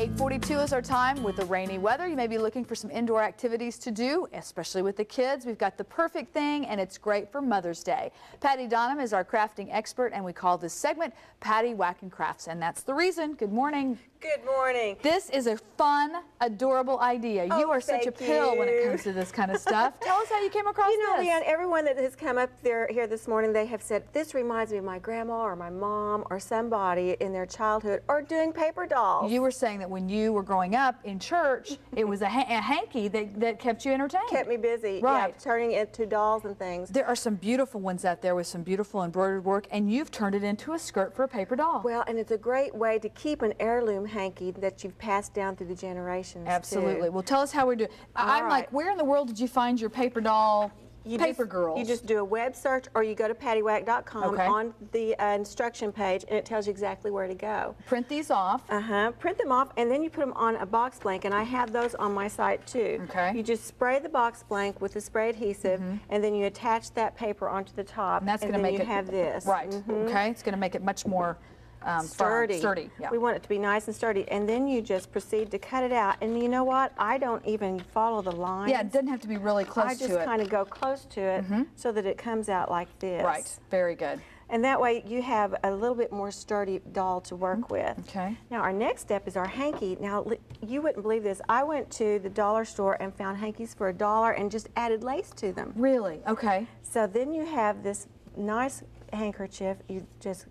842 is our time with the rainy weather. You may be looking for some indoor activities to do, especially with the kids. We've got the perfect thing, and it's great for Mother's Day. Pattie Donham is our crafting expert, and we call this segment Pattie Wack and Crafts, and that's the reason. Good morning. Good morning. This is a fun, adorable idea. Oh, you are such a pill when it comes to this kind of stuff. Tell us how you came across You know, this. Leanne, everyone that has come up there here this morning, they have said, this reminds me of my grandma or my mom or somebody in their childhood or doing paper dolls. You were saying that when you were growing up in church, it was a, ha a hanky that, that kept you entertained. kept me busy. Right. Yeah, turning it to dolls and things. There are some beautiful ones out there with some beautiful embroidered work, and you've turned it into a skirt for a paper doll. Well, and it's a great way to keep an heirloom hanky that you've passed down through the generations. too. Absolutely. Well, tell us how we do. I- I'm All like, where in the world did you find your paper doll, You paper just, girls? You just do a web search or you go to pattiewack.com Okay. on the uh, instruction page and it tells you exactly where to go. print these off. Uh-huh. Print them off and then you put them on a box blank and I have those on my site too. Okay. You just spray the box blank with the spray adhesive and then you attach that paper onto the top and that's going to make you it have this. right. Mhm. Okay, it's going to make it much more um, Sturdy. sturdy. Yeah. We want it to be nice and sturdy and then you just proceed to cut it out and you know what? I don't even follow the line. yeah, it doesn't have to be really close to it. I just kind of go close to it so that it comes out like this. right. Very good. And that way you have a little bit more sturdy doll to work with. Mm-hmm. Okay. Now our next step is our hanky. Now you wouldn't believe this. I went to the dollar store and found hankies for a dollar and just added lace to them. Really? Okay. So then you have this nice handkerchief. You just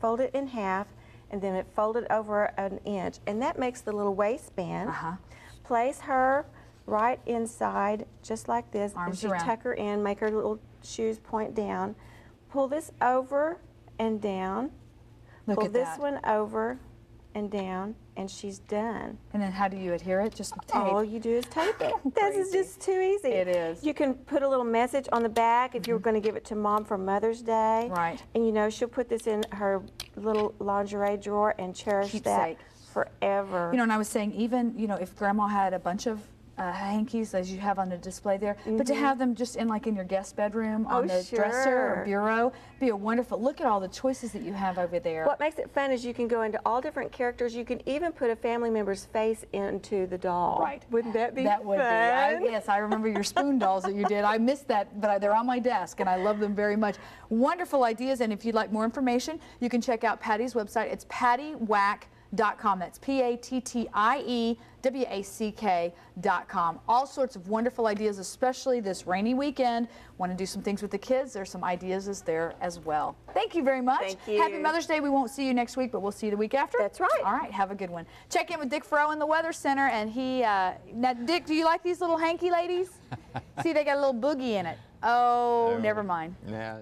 fold it in half and then it folded over an inch. And that makes the little waistband. Uh-huh. Place her right inside just like this. Arms and you around. tuck her in, make her little shoes point down. Pull this over and down. Look Pull at this that. one over and down and she's done. And then how do you adhere it? Just tape. All you do is tape it. this is just too easy. It is. You can put a little message on the back if you're mm-hmm. going to give it to mom for Mother's Day. Right. And you know, she'll put this in her little lingerie drawer and cherish Keepsake. that forever. You know, and I was saying, even you know, if Grandma had a bunch of uh, hankies as you have on the display there, but to have them just in like in your guest bedroom on Mm-hmm. Oh, the dresser or bureau, be a wonderful. Look at all the choices that you have over there. what makes it fun is you can go into all different characters. You can even put a family member's face into the doll. Right. Wouldn't that be That would fun? be. I, yes, I remember your spoon dolls that you did. I missed that, but I, they're on my desk, and I love them very much. Wonderful ideas, and if you'd like more information, you can check out Pattie's website. It's pattiewack.com. That's E P-A-T-T-I-E-W-A-C-K.com. All sorts of wonderful ideas, especially this rainy weekend. Want to do some things with the kids? There's some ideas is there as well. Thank you very much. Thank you. Happy Mother's Day. We won't see you next week, but we'll see you the week after. That's right. All right, have a good one. Check in with Dick Fro in the Weather Center, and he, uh, now, Dick, do you like these little hanky ladies? See, they got a little boogie in it. Oh, No. never mind. Yeah.